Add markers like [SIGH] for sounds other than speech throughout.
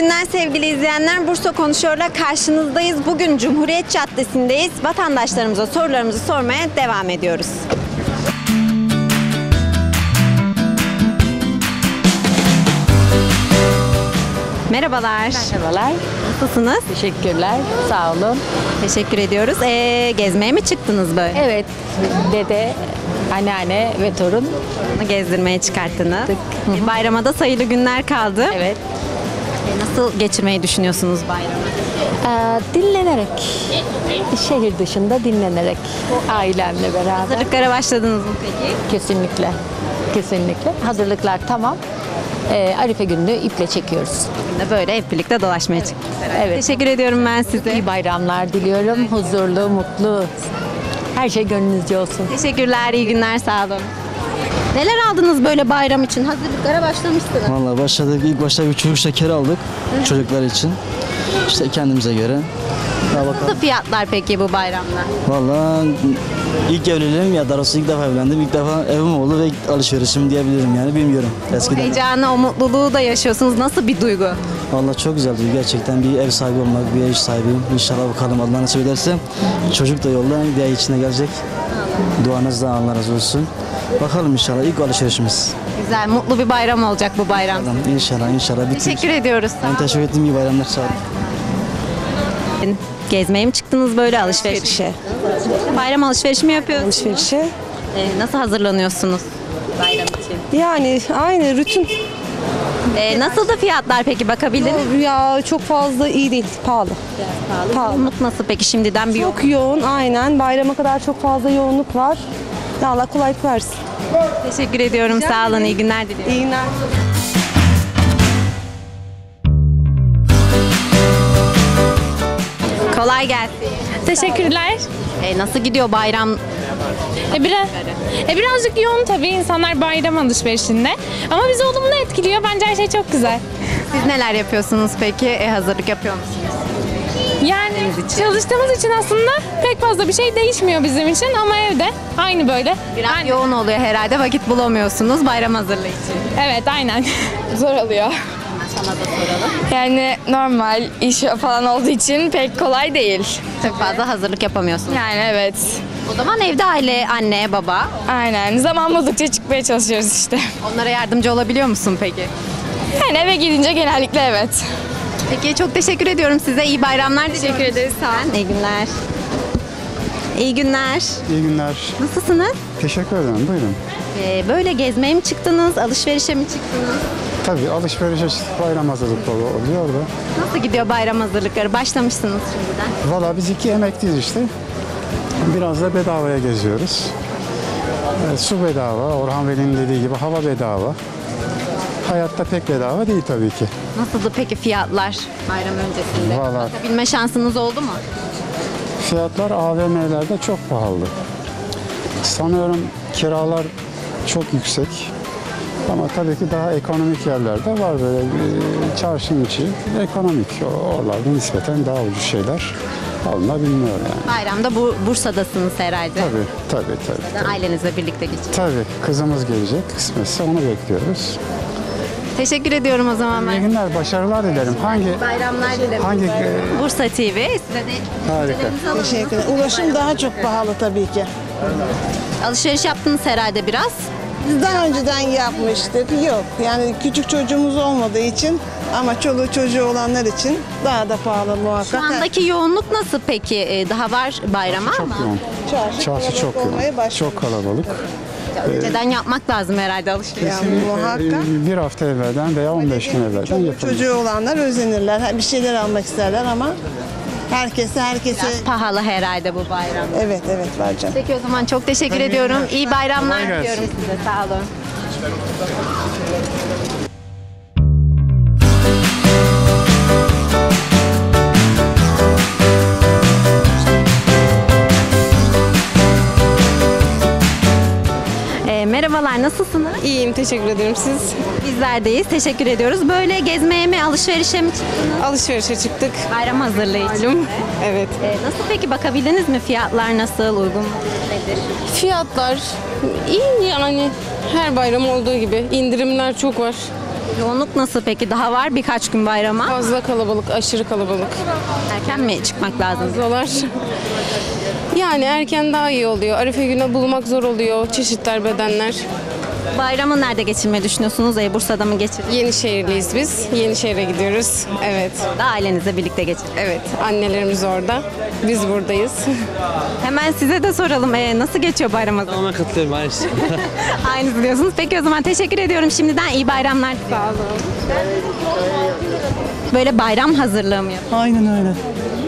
Günler sevgili izleyenler. Bursa Konuşuyor'la karşınızdayız. Bugün Cumhuriyet Caddesi'ndeyiz. Vatandaşlarımıza sorularımızı sormaya devam ediyoruz. Merhabalar. Merhabalar, Nasılsınız? teşekkürler, sağ olun. Teşekkür ediyoruz. Ee, gezmeye mi çıktınız böyle? Evet, dede, anneanne ve torun. Gezdirmeye çıkarttınız. Hı hı. Bayrama da sayılı günler kaldı. Evet, Nasıl geçirmeyi düşünüyorsunuz bayramı? Ee, dinlenerek, şehir dışında dinlenerek, ailemle beraber. Hazırlıklara başladınız mı peki? Kesinlikle, kesinlikle. Hazırlıklar tamam. Ee, Arife gününü iple çekiyoruz. Bugün de böyle hep birlikte dolaşmaya çıktık. Evet. Teşekkür ediyorum ben size. İyi bayramlar diliyorum, huzurlu, mutlu. Her şey gönlünüzce olsun. Teşekkürler, iyi günler, sağ olun. Neler aldınız böyle bayram için? Hazırlıklara başlamıştınız. Vallahi başladık. İlk başta bir çocuk şekeri aldık çocuklar için. İşte kendimize göre. Bakalım. Nasıl fiyatlar peki bu bayramda? Vallahi ilk evliliğim ya darısı ilk defa evlendim. İlk defa evim oldu ve ilk alışverişim diyebilirim yani bilmiyorum. Eskiden. Heyecanı, o mutluluğu da yaşıyorsunuz. Nasıl bir duygu? Vallahi çok güzeldi. Gerçekten bir ev sahibi olmak, bir ev sahibi. İnşallah bakalım Allah nasip ederse. Çocuk da yolda bir ay içine gelecek. Duanız da olsun. Bakalım inşallah ilk alışverişimiz. Güzel, mutlu bir bayram olacak bu bayram. İnşallah inşallah. Bitti. Teşekkür ediyoruz. Ben teşekkür ettim. İyi bayramlar. Sağ olun. olun. Gezmeye mi çıktınız böyle alışveriş? alışverişe. Bayram alışverişi mi yapıyorsunuz? Alışverişe. Ee, nasıl hazırlanıyorsunuz bayram için? Yani aynı rutin. Ee, nasıl da fiyatlar peki bakabildiniz mi? Ya çok fazla iyi değil, pahalı. Pahalı. Yoğunluk nasıl peki şimdiden bir Çok yoğun aynen. Bayrama kadar çok fazla yoğunluk var. Allah kolaylık versin. Teşekkür ediyorum. Sağ olun. İyi günler diliyorum. İyi günler. Kolay gelsin. Teşekkürler. Ee, nasıl gidiyor bayram? E, biraz, e, birazcık yoğun tabii insanlar bayram alışverişinde. Ama bizi olumlu etkiliyor. Bence her şey çok güzel. Siz neler yapıyorsunuz peki? E, hazırlık yapıyor musunuz? Yani çalıştığımız için aslında pek fazla bir şey değişmiyor bizim için ama evde aynı böyle. Biraz Aynen. yoğun oluyor herhalde. Vakit bulamıyorsunuz bayram hazırlığı için. Evet aynen. [LAUGHS] zor oluyor. Sana da soralım. Yani normal iş falan olduğu için pek kolay değil. Çok fazla hazırlık yapamıyorsunuz. Yani evet. O zaman evde aile, anne, baba. Aynen. Zaman buldukça çıkmaya çalışıyoruz işte. Onlara yardımcı olabiliyor musun peki? Yani eve gidince genellikle evet. Peki çok teşekkür ediyorum size. İyi bayramlar diliyorum. Teşekkür ederiz. Sağ olun. İyi günler. İyi günler. İyi günler. Nasılsınız? Teşekkür ederim. Buyurun. Ee, böyle gezmeye mi çıktınız? Alışverişe mi çıktınız? Tabii alışverişe çıktık, bayram hazırlıkları oluyor da. Nasıl gidiyor bayram hazırlıkları? Başlamışsınız şimdiden. Valla biz iki emekliyiz işte. Biraz da bedavaya geziyoruz. Evet, su bedava, Orhan Veli'nin dediği gibi hava bedava. Hayatta pek bedava değil tabii ki. Nasıldı peki fiyatlar bayram öncesinde? Valla Bakabilme şansınız oldu mu? fiyatlar AVM'lerde çok pahalı. Sanıyorum kiralar çok yüksek. Ama tabii ki daha ekonomik yerlerde var böyle e, çarşının içi ekonomik. Oralarda nispeten daha ucuz şeyler alınabiliyor yani. Bayramda bu Bursa'dasınız herhalde. Tabii, tabii, tabii. Ailenizle birlikte geçin. Tabii, kızımız gelecek kısmetse onu bekliyoruz. Teşekkür ediyorum o zaman İyi ben. günler, başarılar dilerim. Hangi Bayramlar dilerim. hangi e, Bursa TV size de harika. Teşekkür ederim. Ulaşım daha çok pahalı tabii ki. alışveriş yaptınız herhalde biraz. Biz daha önceden yapmıştık. Yok. Yani küçük çocuğumuz olmadığı için ama çoluğu çocuğu olanlar için daha da pahalı muhakkak. Şu andaki yoğunluk nasıl peki? Ee, Daha var bayrama Çok ama yoğun. Çarşı, Çarşı çok olmaya yoğun. başladı. Çok kalabalık. önceden yapmak lazım herhalde alışveriş. Yani muhakkak. E, Bir hafta evvelden veya 15 gün evvelden Çoluk yapılıyor. çocuğu olanlar özenirler. Bir şeyler almak isterler ama herkese herkese Biraz pahalı herhalde bu bayram. evet evet canım. Peki o zaman çok teşekkür ediyorum. İyi bayramlar diliyorum size. Sağ olun. Merhabalar, nasılsınız? İyiyim, teşekkür ederim. Siz Bizlerdeyiz, teşekkür ediyoruz. Böyle gezmeye mi, alışverişe mi çıktınız? alışverişe çıktık. Bayram hazırlığı için. Evet. Ee, nasıl peki bakabildiniz mi? Fiyatlar nasıl, uygun mu? Nedir? Fiyatlar iyi yani her bayram olduğu gibi indirimler çok var. Yoğunluk nasıl peki? Daha var birkaç gün bayrama. Fazla kalabalık, aşırı kalabalık. Erken mi çıkmak lazım? Fazlalar. Yani erken daha iyi oluyor. Arife günü bulmak zor oluyor. Çeşitler bedenler. Bayramı nerede geçirmeyi düşünüyorsunuz? E, Bursa'da mı geçirdiniz? Yenişehirliyiz biz. Yenişehir'e gidiyoruz. Evet. Da ailenizle birlikte geçirin. Evet. Annelerimiz orada. Biz buradayız. [LAUGHS] Hemen size de soralım. E, nasıl geçiyor bayram hazırlığı? Ona katılıyorum aynısı. [LAUGHS] Aynısı diyorsunuz. Peki o zaman teşekkür ediyorum. Şimdiden iyi bayramlar. Sağ olun. Böyle bayram hazırlığı mı yapıyorsunuz? Aynen öyle.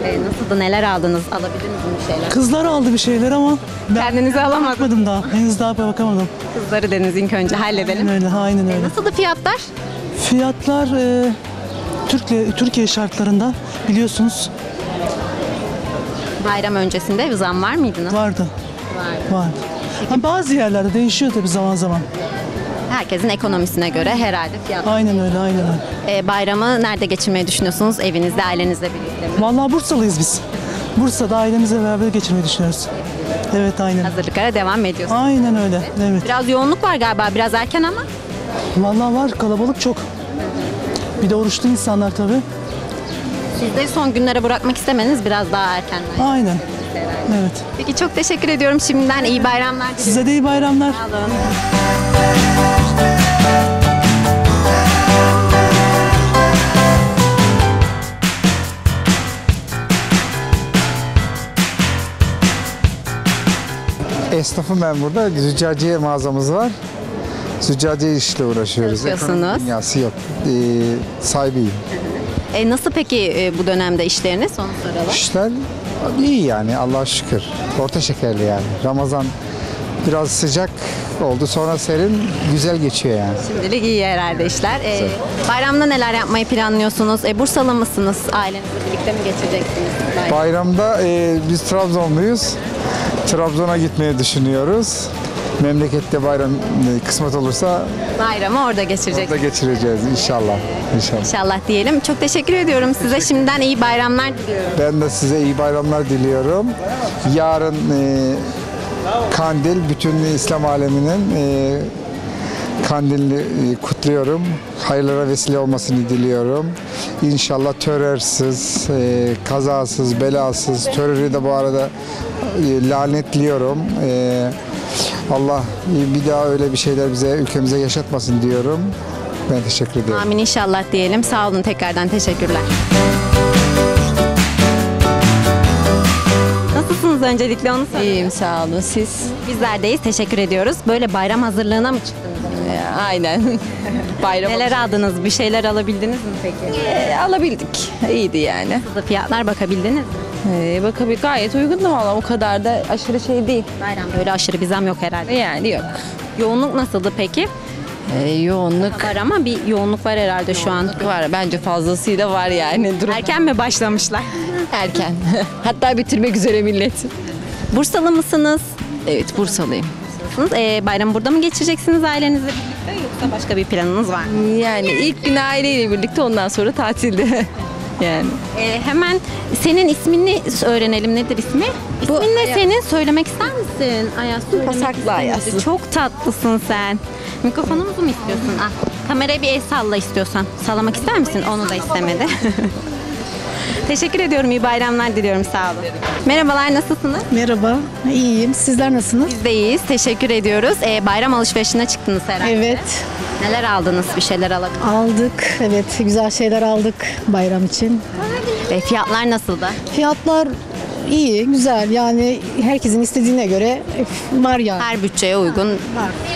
E, nasıldı? Neler aldınız? Alabildiniz mi bir şeyler? Kızlar aldı bir şeyler ama ben Kendinize alamadım. bakmadım daha. Henüz daha bakamadım. Kızları Deniz ilk önce halledelim. Aynen öyle, aynen öyle. Nasıldı fiyatlar? Fiyatlar e, Türkiye, Türkiye şartlarında biliyorsunuz Bayram öncesinde bir zam var mıydı? Nasıl? vardı. Vardı. Ha, bazı yerlerde değişiyor tabii zaman zaman. Herkesin ekonomisine göre herhalde fiyat. Aynen öyle, aynen öyle. E, bayramı nerede geçirmeyi düşünüyorsunuz? Evinizde, ailenizle birlikte mi? Vallahi Bursalıyız biz. Bursa'da ailemizle beraber geçirmeyi düşünüyoruz. Evet, aynen. Hazırlıklara devam ediyorsunuz. Aynen öyle, evet. Biraz yoğunluk var galiba, biraz erken ama. Vallahi var, kalabalık çok. Bir de oruçlu insanlar tabii. Siz de son günlere bırakmak istemeniz biraz daha erken. Aynen. Evet. Peki çok teşekkür ediyorum. Şimdiden iyi bayramlar diliyorum. Size de iyi bayramlar. Sağ olun. Esnafım ben burada. Züccaciye mağazamız var. Züccaciye işle uğraşıyoruz. Ekonomi dünyası yok. Ee, sahibiyim. E, nasıl peki e, bu dönemde işleriniz? Onu soralım. İşler iyi yani Allah'a şükür. Orta şekerli yani. Ramazan biraz sıcak oldu sonra serin güzel geçiyor yani. Şimdilik iyi herhalde işler. E, bayramda neler yapmayı planlıyorsunuz? E, Bursalı mısınız? Ailenizle birlikte mi geçireceksiniz? bayramı? Bayramda e, biz Trabzonluyuz. Trabzon'a gitmeyi düşünüyoruz. Memlekette bayram e, kısmet olursa Bayramı orada geçireceksiniz. orada geçireceğiz inşallah. İnşallah. İnşallah diyelim. Çok teşekkür ediyorum size. Şimdiden iyi bayramlar diliyorum. Ben de size iyi bayramlar diliyorum. Yarın e, Kandil bütün İslam aleminin e, Kandilini e, kutluyorum. Hayırlara vesile olmasını diliyorum. İnşallah terörsüz, e, kazasız, belasız, terörü de bu arada e, lanetliyorum. E, Allah bir daha öyle bir şeyler bize ülkemize yaşatmasın diyorum. Ben teşekkür ederim. Amin inşallah diyelim. Sağ olun tekrardan teşekkürler. Nasılsınız öncelikle onu sorayım. İyiyim sağ olun siz. Bizlerdeyiz. Teşekkür ediyoruz. Böyle bayram hazırlığına mı çıktınız? Aynen. [LAUGHS] Bayram Neler aldınız? Bir şeyler alabildiniz mi peki? Ee, alabildik. İyiydi yani. Fiyatlar bakabildiniz mi? Ee, bakabil gayet uygundu valla o kadar da aşırı şey değil. Bayramda öyle aşırı bir zam yok herhalde. Yani yok. Yoğunluk nasıldı peki? Ee, yoğunluk Var ama bir yoğunluk var herhalde şu an. var. Bence fazlasıyla var yani. Durum Erken mi başlamışlar? [LAUGHS] erken. [LAUGHS] Hatta bitirmek üzere millet. Bursalı mısınız? Evet Bursalıyım. Ee, bayramı burada mı geçireceksiniz ailenizle birlikte yoksa başka bir planınız var mı? Yani ilk gün aileyle birlikte ondan sonra tatilde. [LAUGHS] yani. Ee, hemen senin ismini öğrenelim. Nedir ismi? İsmin ne senin? Söylemek ister misin? Ayas söylemek Pasaklı ister Ayas. misin? Çok tatlısın sen. Mikrofonumuzu mu istiyorsun? Ah, kameraya bir el salla istiyorsan. Sallamak ister misin? Onu da istemedi. [LAUGHS] Teşekkür ediyorum. İyi bayramlar diliyorum. Sağ olun. Merhabalar. Nasılsınız? Merhaba, iyiyim. Sizler nasılsınız? Biz de iyiyiz. Teşekkür ediyoruz. Ee, bayram alışverişine çıktınız herhalde. Evet, Neler aldınız? Bir şeyler alabildiniz. aldık. Evet, güzel şeyler aldık bayram için. E, fiyatlar nasıldı? Fiyatlar iyi, güzel. Yani herkesin istediğine göre var yani. Her bütçeye uygun.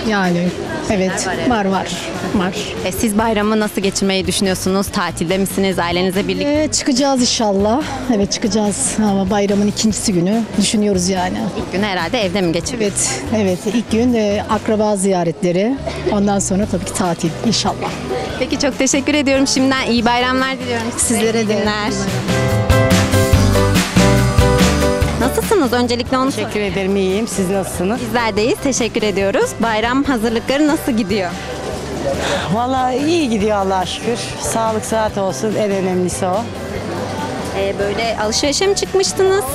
Yani evet, var, evet. var var. Var. E, siz bayramı nasıl geçirmeyi düşünüyorsunuz? Tatilde misiniz? Ailenizle birlikte? Ee, çıkacağız inşallah. Evet çıkacağız ama bayramın ikincisi günü düşünüyoruz yani. İlk günü herhalde evde mi geçiriyorsunuz? Evet, evet. ilk gün e, akraba ziyaretleri. Ondan sonra tabii ki tatil inşallah. Peki çok teşekkür ediyorum. Şimdiden iyi bayramlar diliyorum. Sizlere İyi de. günler. Nasılsınız? Öncelikle onu sorayım. Teşekkür ederim iyiyim. Siz nasılsınız? Bizlerdeyiz. Teşekkür ediyoruz. Bayram hazırlıkları nasıl gidiyor? Vallahi iyi gidiyor Allah'a şükür. Sağlık saat olsun en önemlisi o. E, böyle alışverişe mi çıkmıştınız?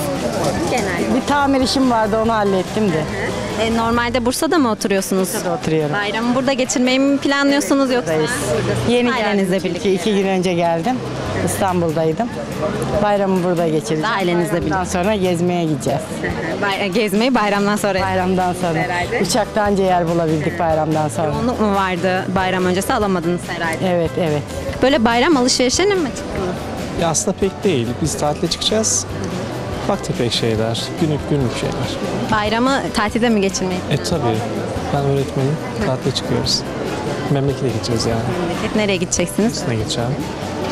Genel. Bir tamir işim vardı onu hallettim de. E, normalde Bursa'da mı oturuyorsunuz? Bursa'da oturuyorum. Bayramı burada geçirmeyi mi planlıyorsunuz yoksa? Buradayız. Yeni Ailenizle geldim. birlikte. İki, iki gün önce geldim. İstanbul'daydım. Bayramı burada geçireceğim. Ailenizle birlikte. Ondan sonra gezmeye gideceğiz. [LAUGHS] Bay- gezmeyi bayramdan sonra. Bayramdan sonra. Herhalde. Uçakta anca yer bulabildik bayramdan sonra. Yoğunluk mu vardı bayram öncesi alamadınız herhalde. Evet, evet. Böyle bayram alışverişine mi çıktınız? Ya aslında pek değil. Biz tatile çıkacağız. Ufak tefek şeyler, günlük günlük şeyler. Bayramı tatilde mi geçirmeyi? E tabii. Ben öğretmenim. Tatile çıkıyoruz. Memlekete gideceğiz yani. Memleket nereye gideceksiniz? Ne gideceğim?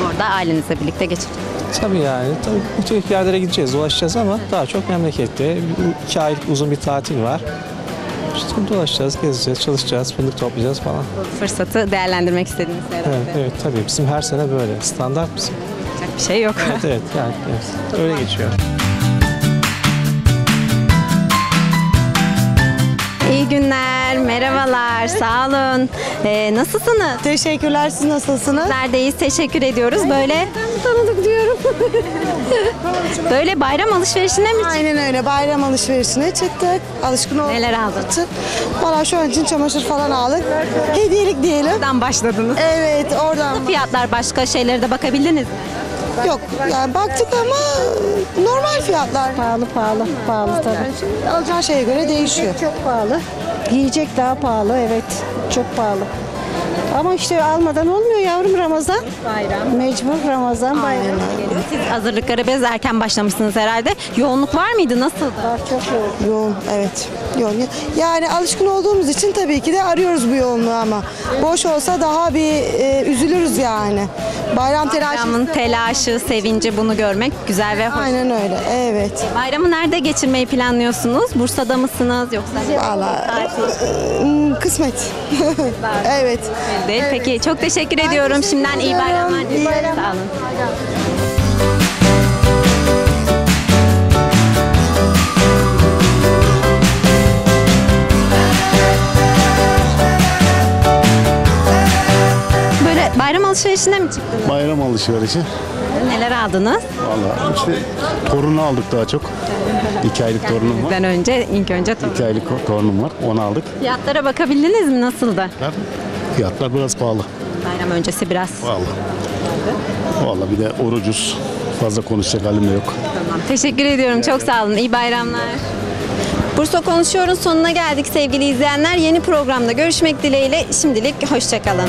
Orada ailenizle birlikte geçireceksiniz. Tabii yani. Tabii muhtelif yerlere gideceğiz, dolaşacağız ama daha çok memlekette. İki aylık uzun bir tatil var. İşte dolaşacağız, gezeceğiz, çalışacağız, fındık toplayacağız falan. Fırsatı değerlendirmek istediniz herhalde. Evet, evet tabii. Bizim her sene böyle. Standart bizim. Yapacak bir şey yok. Evet, evet. Yani evet. öyle geçiyor. İyi günler, merhabalar, sağ olun. Ee, nasılsınız? Teşekkürler. Siz nasılsınız? Neredeyiz? Teşekkür ediyoruz. Böyle Tanıdık diyorum. [LAUGHS] böyle bayram alışverişine mi Aynen öyle. Bayram alışverişine çıktık. Alışkın olduk. Neler aldınız? Valla şu an için çamaşır falan aldık. Hediyelik diyelim. Buradan başladınız. Evet oradan. Fiyatlar başka şeylere de bakabildiniz mi? Yok yani baktık ama normal fiyatlar. Pahalı pahalı pahalı tabii. Alacağın şeye göre değişiyor. Çok pahalı. Yiyecek daha pahalı evet. Çok pahalı. Ama işte almadan olmuyor yavrum Ramazan. Bayram. Mecbur Ramazan bayram. Siz hazırlıklara biraz erken başlamışsınız herhalde. Yoğunluk var mıydı? Nasıldı? Çok yoğun. Yoğun evet. Yoğun. Yani alışkın olduğumuz için tabii ki de arıyoruz bu yoğunluğu ama. Boş olsa daha bir e, üzülürüz yani. Bayram telaşı. Bayramın telaşı, sevinci bunu görmek güzel ve hoş. Aynen öyle. Evet. Bayramı nerede geçirmeyi planlıyorsunuz? Bursa'da mısınız yoksa? Valla hmm, kısmet. [LAUGHS] evet. Değil. Peki çok teşekkür ediyorum. Şimdiden iyi bayramlar. İyi diliyorum. bayramlar. Sağ olun. Böyle bayram alışverişine mi çıktınız? Bayram alışverişi. Neler aldınız? Valla işte torunu aldık daha çok. [LAUGHS] İki aylık torunum var. Bizden önce, ilk önce tabii. İki aylık torunum var. Onu aldık. Fiyatlara bakabildiniz mi? Nasıldı? Fiyatlar biraz pahalı. Bayram öncesi biraz. Valla. Valla bir de orucuz. Fazla konuşacak halim de yok. Tamam. Teşekkür ediyorum. Çok sağ olun. İyi bayramlar. Bursa Konuşuyor'un sonuna geldik sevgili izleyenler. Yeni programda görüşmek dileğiyle. Şimdilik hoşçakalın.